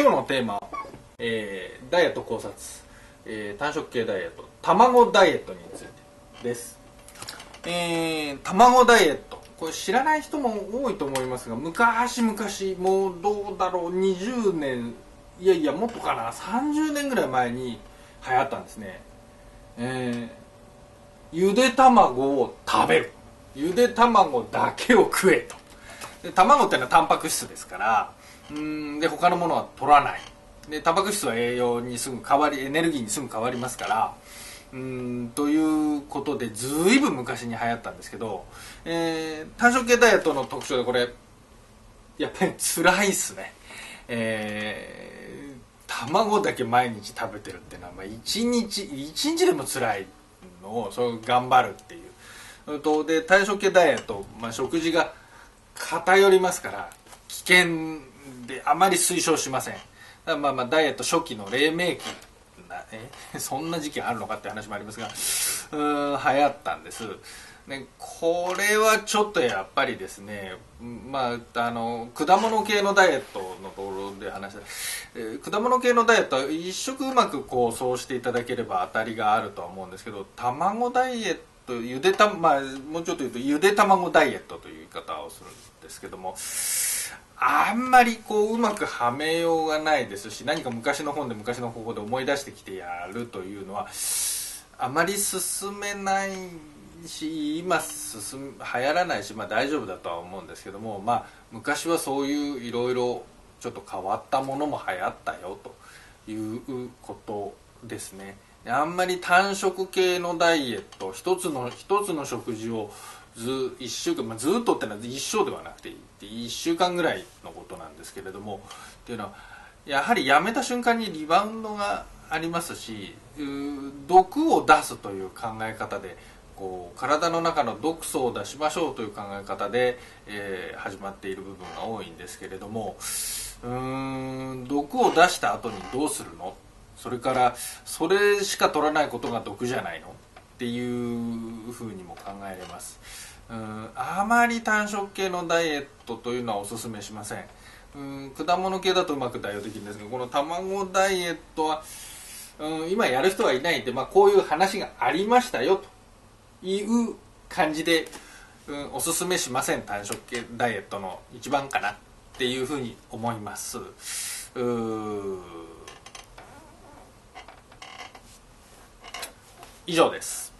今日のテーマ、えーダイエット考察、えー単色系ダイエット。卵ダイエットについてです。えー、卵ダイエット。これ知らない人も多いと思いますが昔々もうどうだろう20年。いやいやもっとかな。30年ぐらい前に流行ったんですね。えー、ゆで卵を食べる。ゆで卵だけを食えと。で卵っていうのはタンパク質ですからうん。で他のものは取らない。でタンパク質は栄養にすぐ変わりエネルギーにすぐ変わりますからうんということでずいぶん昔に流行ったんですけど、えー、単色系ダイエットの特徴でこれやっぱり辛いっすね。えー、卵だけ毎日食べてるっていうのは、まあ、1日1日でも辛いのをそう頑張るっていう。うんとで単色系ダイエット、まあ、食事が偏りますから険であまり推奨しません。まあまあダイエット初期の黎明期なえ そんな時期あるのかって話もありますがうーん流行ったんです。ね、これはちょっとやっぱりですね、まあ、あの果物系のダイエットのところで話した、えー果物系のダイエットは一食うまくこうそうしていただければ当たりがあるとは思うんですけど卵ダイエットゆでた、まあ、もうちょっと言うとゆで卵ダイエットという言い方をするんですけどもあんまりこううまくはめようがないですし何か昔の本で昔の方法で思い出してきてやるというのはあまり進めないし今進む流行らないし、まあ、大丈夫だとは思うんですけども、まあ、昔はそういういろいろちょっと変わったものも流行ったよということですね。あんまり単食系のダイエット一つの一つの食事をず1週間、まあ、ずっとってのは一生ではなくて1週間ぐらいのことなんですけれどもっていうのはやはりやめた瞬間にリバウンドがありますし毒を出すという考え方でこう体の中の毒素を出しましょうという考え方で、えー始まっている部分が多いんですけれどもうーん毒を出した後にどうするの？それからそれしか取らないことが毒じゃないの？っていうふうにも考えれます。うんあまり単食系のダイエットというのはお勧めしません。うん果物系だとうまく代用できるんですがこの卵ダイエットはうん今やる人はいないんで、まあ、こういう話がありましたよという感じで、うん、おすすめしません。単食系ダイエットの一番かなっていうふうに思います。う以上です。